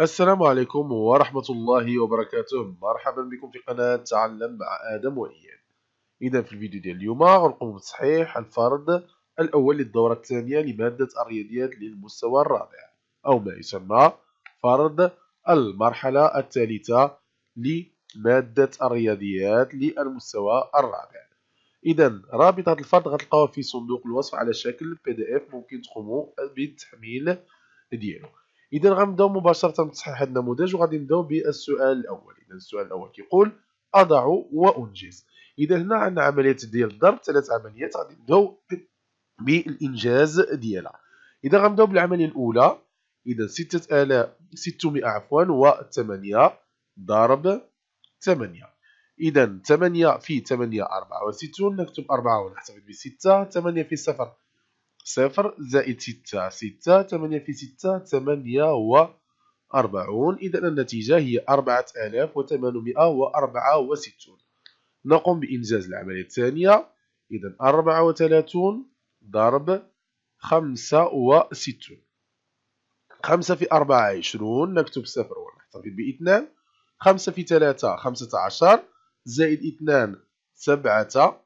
السلام عليكم ورحمة الله وبركاته. مرحبا بكم في قناة تعلم مع آدم وإياد إذا في الفيديو ديال اليوم غنقوم بتصحيح الفرض الأول للدورة الثانية لمادة الرياضيات للمستوى الرابع أو ما يسمى فرض المرحلة الثالثة لمادة الرياضيات للمستوى الرابع. إذا رابط هذا الفرض غتلقاوه في صندوق الوصف على شكل بي دي اف ممكن تقوموا بالتحميل ديالو. إذا غنبداو مباشرة بتصحيح هذا النموذج وغادي نبداو بالسؤال الأول. إذا السؤال الأول كيقول أضع وأنجز. إذا هنا عندنا عمليات ديال الضرب ثلاث عمليات غادي نبدأو بالإنجاز ديالها. إذا غنبداو بالعملية الأولى إذا 6000 600 عفوا و8 ضرب 8 اذا 8 في 8 64 نكتب 4 ونحتفظ ب 6 8 في 0 صفر زائد ستة ستة ثمانية في ستة ثمانية وأربعون. إذا النتيجة هي أربعة آلاف وثمانمائة وأربعة وستون. نقوم بإنجاز العملية الثانية. إذا أربعة وثلاثون ضرب خمسة وستون. خمسة في أربعة عشرون نكتب صفر ونحتفظ بإثنان. خمسة في ثلاثة خمسة عشر زائد اثنان سبعة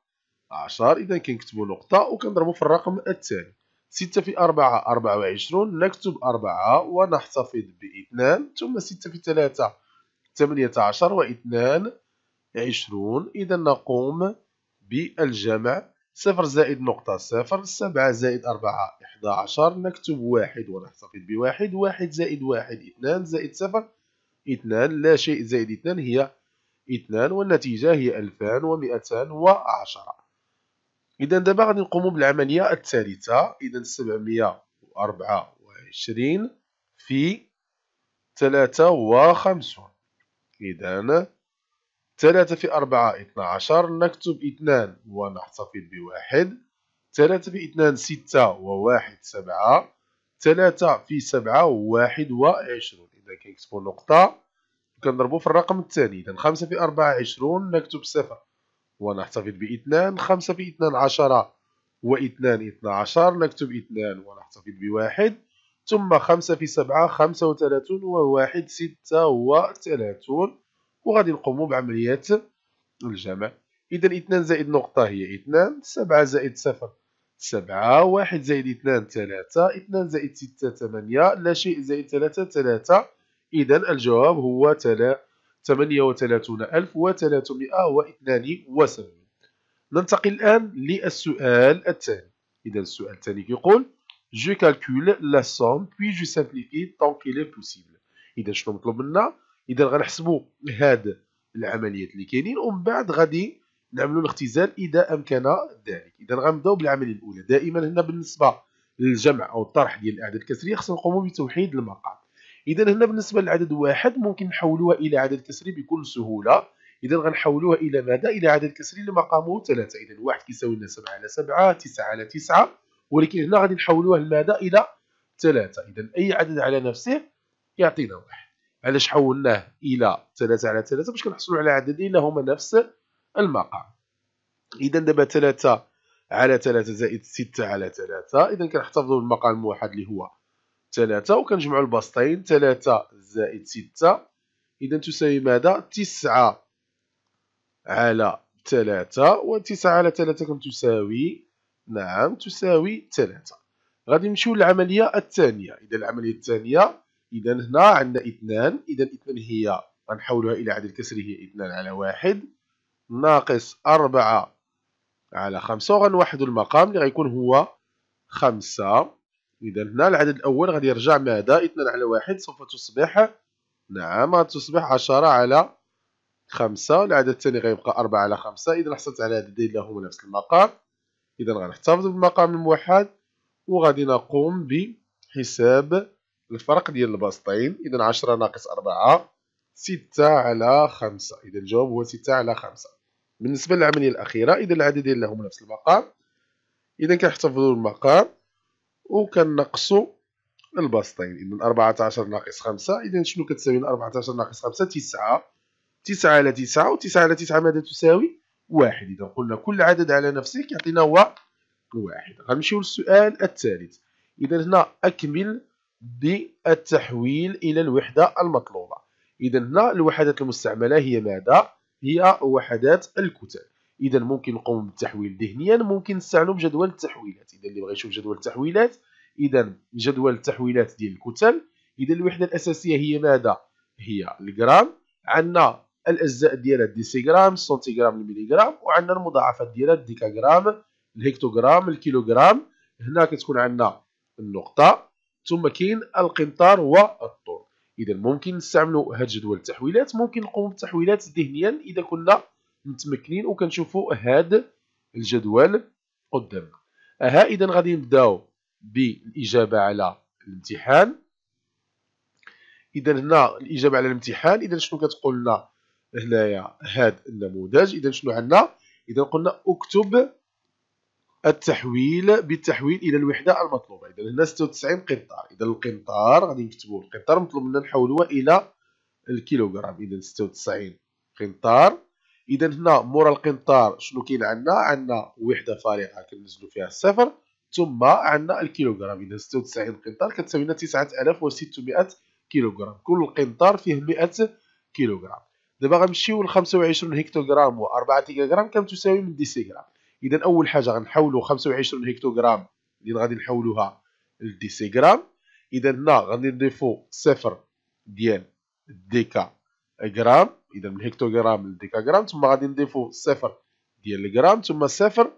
عشر إذا كنكتبو نقطة وكنضربو في الرقم التالي. ستة في أربعة أربعة وعشرون نكتب أربعة ونحتفظ بإثنان ثم ستة في ثلاثة ثمانية عشر وإثنان عشرون. إذا نقوم بالجمع. صفر زائد نقطة صفر سبعة زائد أربعة إحدى عشر. نكتب واحد ونحتفظ بواحد واحد زائد واحد إثنان زائد صفر إثنان. لا شيء زائد إثنان هي إثنان والنتيجة هي ألفان ومئتان وعشرة. إذا دابا غادي نقوموا إذا سبعمية وأربعة وعشرين في ثلاثة وخمسون. إذا ثلاثة في أربعة اثنا عشر نكتب اثنان ونحتفظ بواحد ثلاثة في اثنان ستة وواحد سبعة ثلاثة في سبعة واحد وعشرون. إذا كنكتبو نقطة كنضربو في الرقم الثاني. إذا خمسة في أربعة عشرون نكتب صفر. ونحتفظ بإثنان خمسة في اثنان عشرة وإثنان اثنا عشر نكتب اثنان ونحتفظ بواحد ثم خمسة في سبعة خمسة وثلاثون وواحد ستة وثلاثون. وغادي نقوموا بعملية الجمع. إذا اثنان زائد نقطة هي اثنان سبعة زائد صفر سبعة واحد زائد اثنان ثلاثة اثنان زائد ستة ثمانية لا شيء زائد ثلاثة ثلاثة. إذا الجواب هو ثلاثة. ثمانية وثلاثون ألف وثلاثمائة وإثنان وسبعين. ننتقل الآن للسؤال الثاني. إذا السؤال الثاني يقول Je calcule la somme puis je simplifie tant qu'il est possible. إذا شنو مطلوب منا؟ إذا غنحسبوا هاد العمليات اللي كاينين ومن بعد غادي نعملوا الاختزال إذا أمكن ذلك. إذا غنبداو بالعملية الأولى. دائما هنا بالنسبة للجمع أو الطرح ديال الأعداد الكسرية خصنا نقوموا بتوحيد المقام. اذا هنا بالنسبة للعدد واحد ممكن نحولوها إلى عدد كسري بكل سهولة. اذا غنحولوها إلى ماذا؟ إلى عدد كسري اللي مقامه 3 اذا واحد كيساوي لنا 7 على 7 9 على 9 ولكن هنا غادي نحولوها لماذا؟ إلى 3 اذا أي عدد على نفسه يعطينا واحد. علاش حولناه إلى 3 على 3 باش كنحصلوا على عددين هما نفس المقام. اذا دابا 3 على 3 زائد 6 على 3 اذا كنحتفظوا بالمقام الموحد اللي هو ثلاثة وكنجمعوا البسطين ثلاثة زائد ستة. إذا تساوي ماذا؟ تسعة على ثلاثة وتسعة على ثلاثة كم تساوي؟ نعم تساوي ثلاثة. غادي نمشيو للعملية الثانية. إذا العملية الثانية إذا هنا عندنا اثنان. إذا اثنان هي غنحولها إلى عدد كسري هي اثنان على واحد. ناقص أربعة على خمسة وغنوحدو المقام اللي غيكون هو خمسة. إذا هنا العدد الأول غادي يرجع ماذا؟ إثنان على واحد سوف تصبح نعم غتصبح عشرة على خمسة العدد الثاني غيبقى أربعة على خمسة. إذا حصلت على عددين اللي هما نفس المقام. إذا غنحتفظ بالمقام الموحد وغادي نقوم بحساب الفرق ديال البسطين. إذا عشرة ناقص أربعة ستة على خمسة. إذا الجواب هو ستة على خمسة. بالنسبة للعملية الأخيرة إذا العددين اللي هما نفس المقام. إذا كنحتفظوا بالمقام. وكنقصوا البسطين. اذا 14 ناقص 5 اذا شنو كتساوي؟ 14 ناقص 5 9 9 على 9 و9 على 9 ماذا تساوي؟ واحد. اذا قلنا كل عدد على نفسه كيعطينا هو واحد. غنمشيو للسؤال الثالث. اذا هنا أكمل بالتحويل إلى الوحدة المطلوبة. إذا هنا الوحدات المستعملة هي ماذا؟ هي وحدات الكتل. إذا ممكن نقوم بالتحويل ذهنيا ممكن نستعملوا بجدول التحويلات. إذا اللي بغى يشوف جدول التحويلات إذا جدول التحويلات ديال الكتل إذا الوحدة الأساسية هي ماذا؟ هي الجرام عندنا الأجزاء ديالها الديسيغرام السنتيغرام الميليغرام وعندنا المضاعفات ديالها الديكاغرام الهكتوغرام الكيلوغرام. هنا كتكون عندنا النقطة. ثم كاين القنطار والطول. إذا ممكن نستعملوا هاد جدول التحويلات ممكن نقوم بالتحويلات ذهنيا إذا كنا متمكنين وكنشوفوا هاد الجدول قدامنا أها إذا غادي نبداو بالإجابة على الامتحان. إذا هنا الإجابة على الامتحان إذا شنو كتقول لنا هنايا هاد النموذج؟ إذا شنو عندنا؟ إذا قلنا اكتب التحويل بالتحويل إلى الوحدة المطلوبة. إذا هنا 96 قنطار. إذا القنطار غادي نكتبوا القنطار مطلوب منا نحولوها إلى الكيلوغرام. إذا 96 قنطار. إذا هنا مورا القنطار شنو كاين عندنا؟ عندنا وحدة فارقة كنزلوا فيها الصفر ثم عندنا الكيلوغرام. إذا 96 قنطار كتساوي لنا 9600 كيلوغرام. كل قنطار فيه 100 كيلوغرام. دابا غنمشيو ل 25 هكتوغرام و 4 كيلوغرام كم تساوي من ديسيغرام. إذا أول حاجة غنحولوا 25 هكتوغرام اللي غادي نحولوها للديسيغرام إذا هنا غادي نضيفوا صفر ديال الديكا غرام إذا من هكتوغرام للديكا غرام ثم غادي نضيفوا صفر ديال الغرام ثم صفر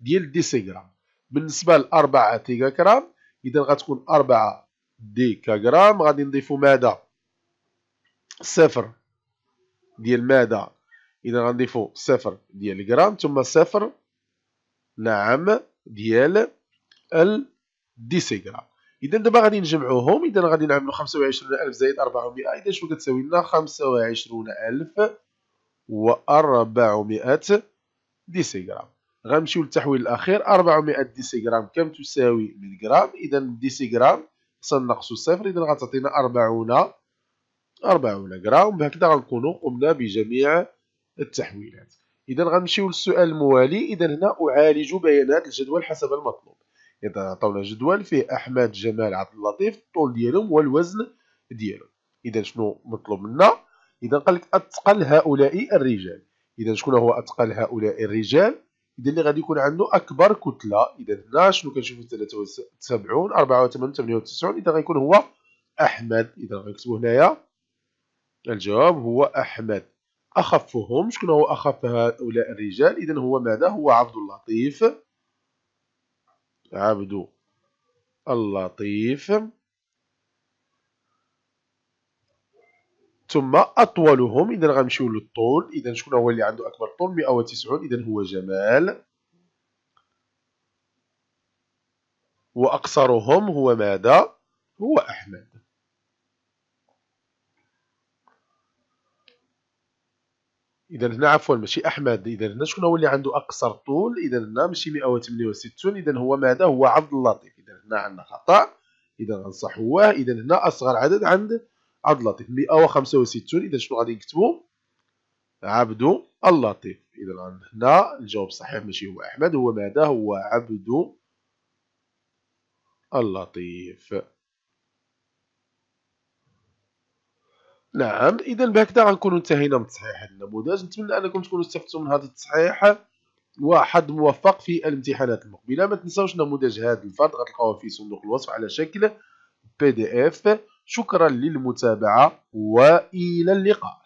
ديال الديسيغرام بالنسبة ل 4 ديكا غرام إذا غتكون 4 ديكا غرام غادي نضيفوا ماذا صفر ديال ماذا إذا غنضيفوا صفر ديال الغرام ثم صفر نعم ديال الديسيغرام إذا دابا غادي نجمعوهم إذا غادي نعملوا 25000 زائد 400 إذا شنو كتساوي لنا؟ 25400 ديسيغرام. غنمشيو للتحويل الأخير 400 ديسيغرام كم تساوي ميليغرام إذا ديسيغرام خصنا نقصوا صفر إذا غتعطينا 40 40 غرام. بهكذا غنكونوا قمنا بجميع التحويلات. إذا غنمشيو للسؤال الموالي إذا هنا أعالج بيانات الجدول حسب المطلوب. إذا عطاونا جدول فيه أحمد جمال عبد اللطيف الطول ديالهم والوزن ديالهم. إذا شنو مطلوب منا؟ إذا قال لك أثقل هؤلاء الرجال. إذا شكون هو أثقل هؤلاء الرجال؟ إذا اللي غادي يكون عنده أكبر كتلة. إذا هنا شنو كنشوفو؟ 73 84 98 إذا غيكون هو أحمد. إذا غنكتبو هنايا الجواب هو أحمد. أخفهم. شكون هو أخف هؤلاء الرجال؟ إذا هو ماذا؟ هو عبد اللطيف. عبد اللطيف. ثم أطولهم إذا غنمشيو للطول. إذا شكون هو اللي عنده أكبر طول؟ 190 إذا هو جمال. وأقصرهم هو ماذا؟ هو أحمد. إذا هنا عفوا ماشي أحمد إذا هنا شكون هو اللي عنده أقصر طول؟ إذا هنا ماشي 168 إذا هو ماذا هو عبد اللطيف. إذا هنا عندنا خطأ إذا غنصحوه إذا هنا أصغر عدد عند عبد اللطيف. 165 إذا شنو غادي نكتبوا عبد اللطيف. إذا هنا الجواب الصحيح ماشي هو أحمد هو ماذا هو عبد اللطيف. نعم اذا بهكذا غنكونوا انتهينا من تصحيح هذا النموذج. نتمنى أنكم تكونوا استفدتوا من هذا التصحيح وحد موفق في الامتحانات المقبلة. ما تنساوش نموذج هذا الفرد غتلقاوه في صندوق الوصف على شكل بي دي اف شكرا للمتابعة وإلى اللقاء.